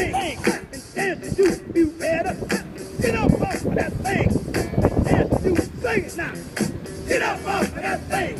thing and dance to you better. Get up off of that thing and dance to sing it now. Get up off of that thing.